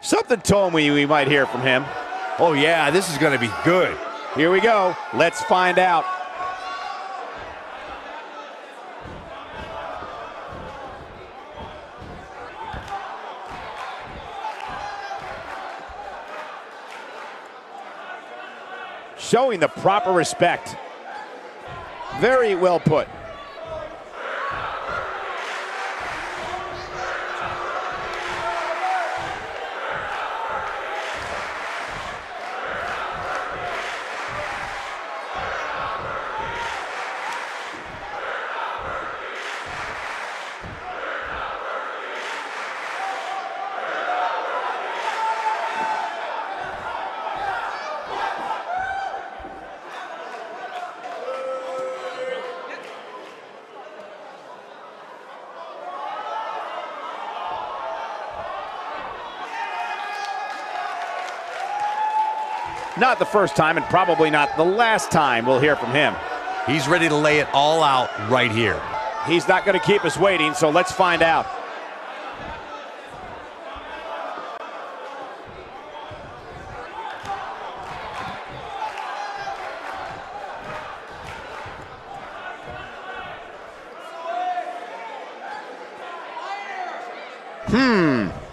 Something told me we might hear from him. Oh, yeah, this is going to be good. Here we go. Let's find out. Showing the proper respect. Very well put. Not the first time and probably not the last time we'll hear from him. He's ready to lay it all out right here. He's not going to keep us waiting, so let's find out. Hmm.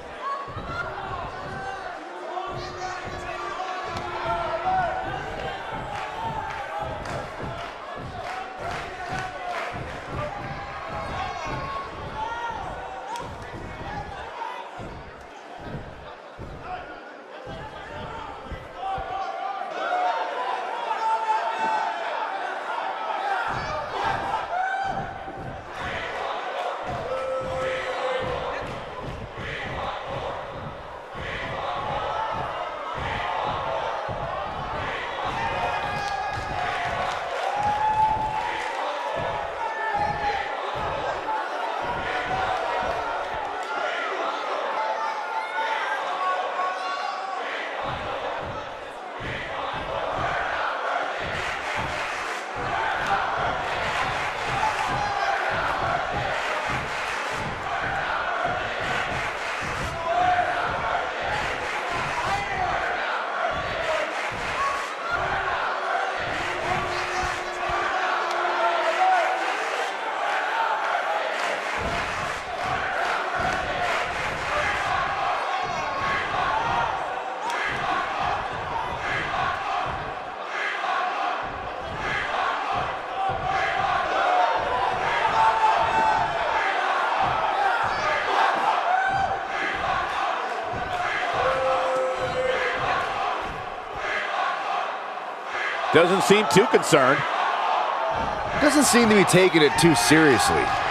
Doesn't seem too concerned. Doesn't seem to be taking it too seriously.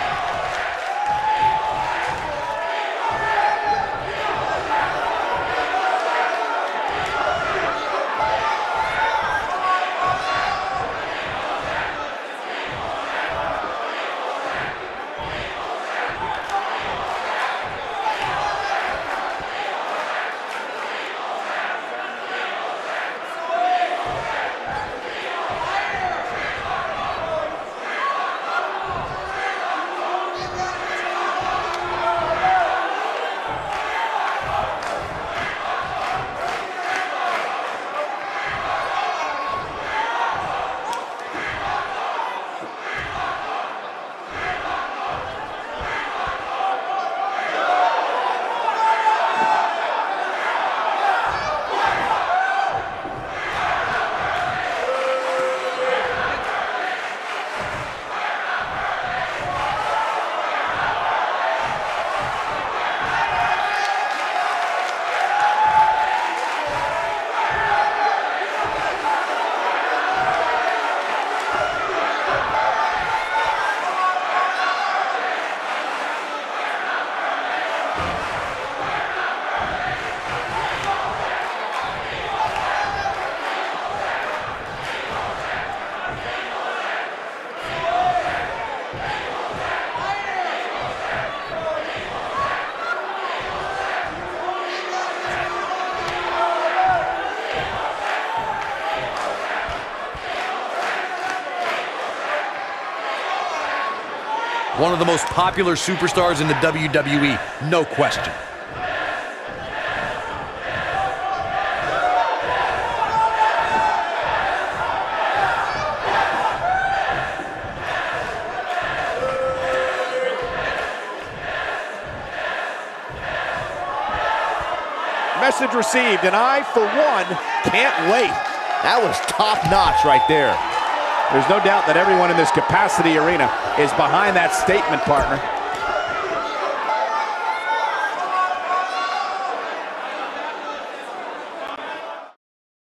One of the most popular superstars in the WWE, no question. Message received, and I, for one, can't wait. That was top notch right there. There's no doubt that everyone in this capacity arena is behind that statement, partner.